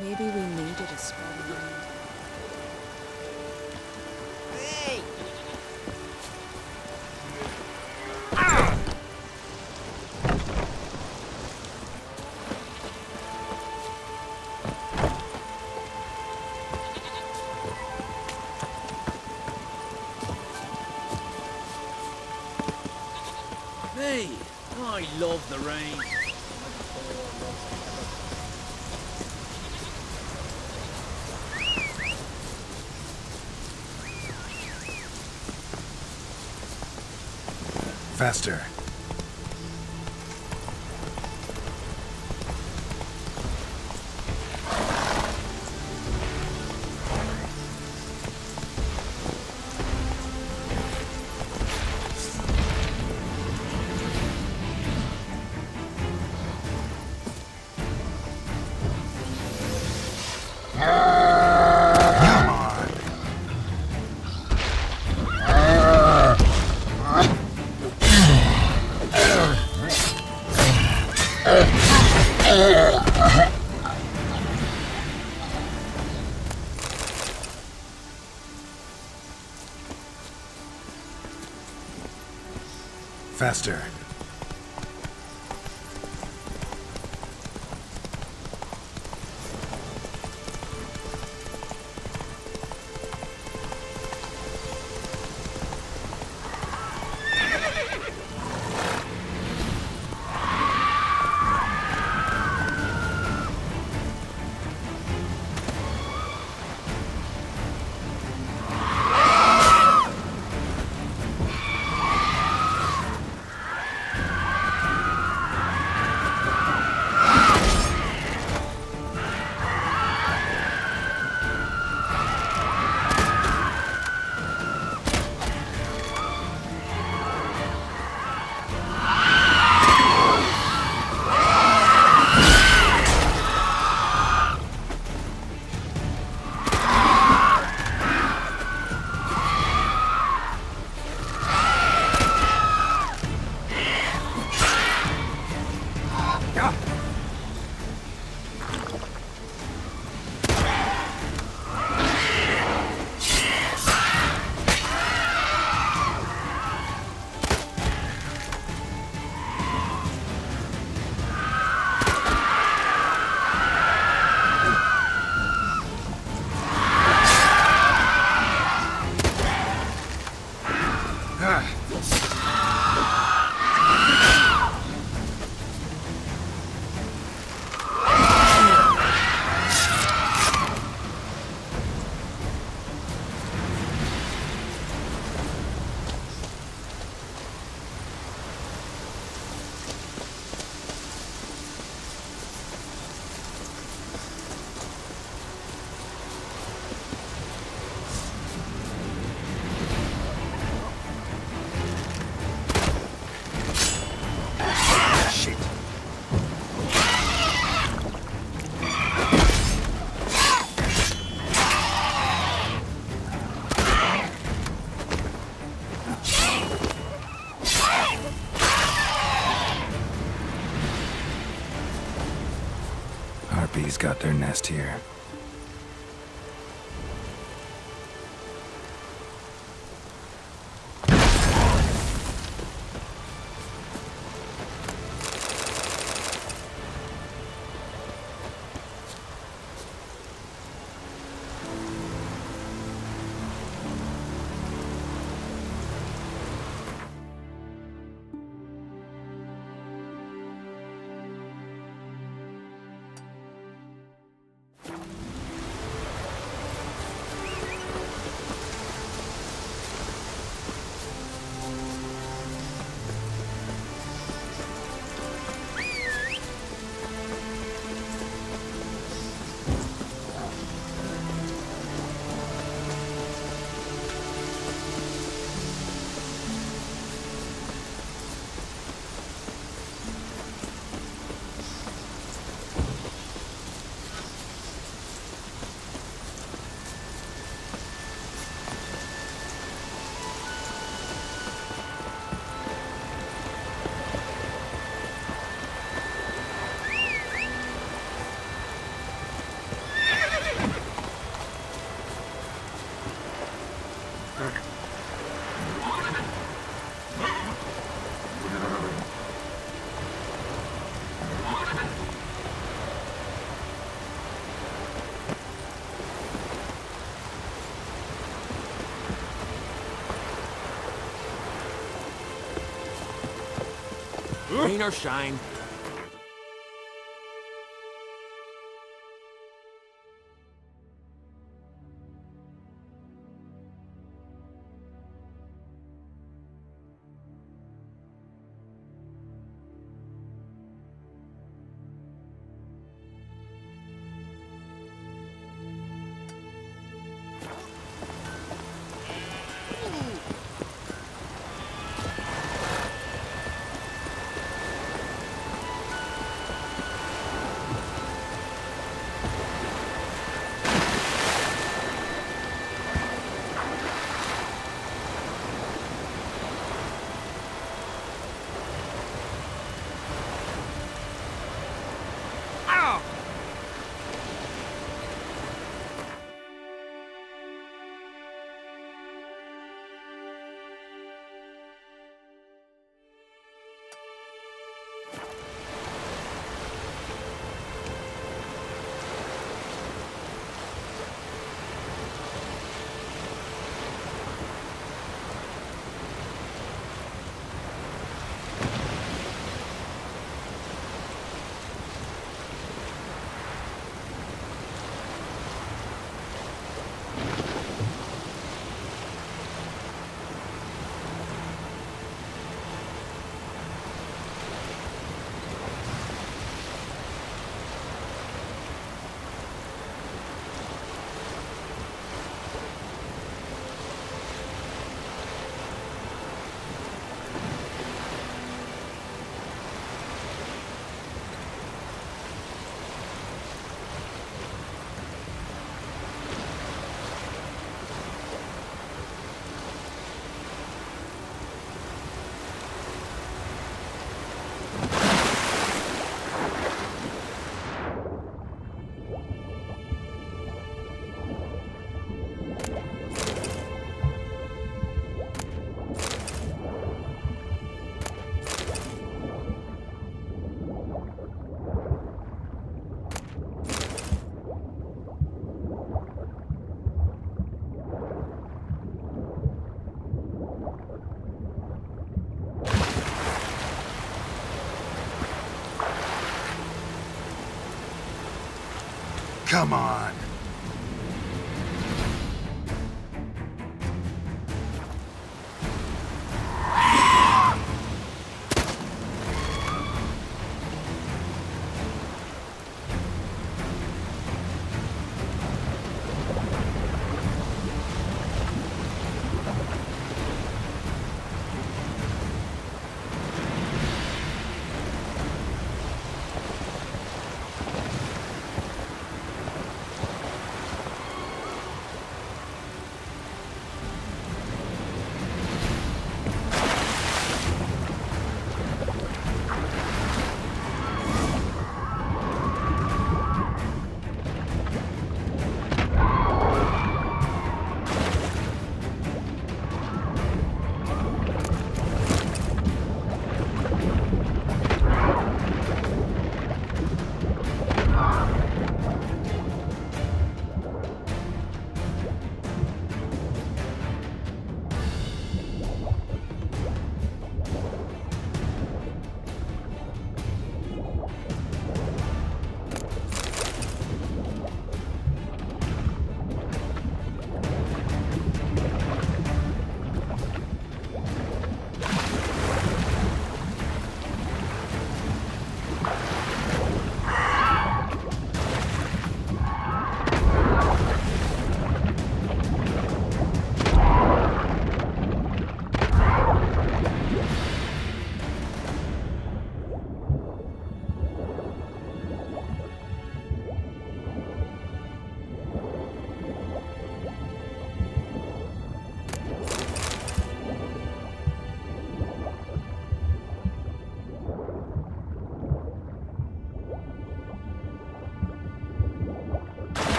Maybe we needed a around. Hey! Faster. Faster. Harpies got their nest here. Rain or shine, Come on.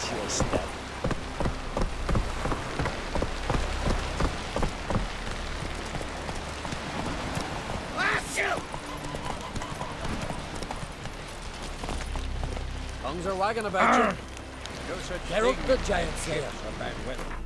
Watch your step. Tongues are wagging about you. Ah! You're such Geralt the Giant Slayer. ships about with.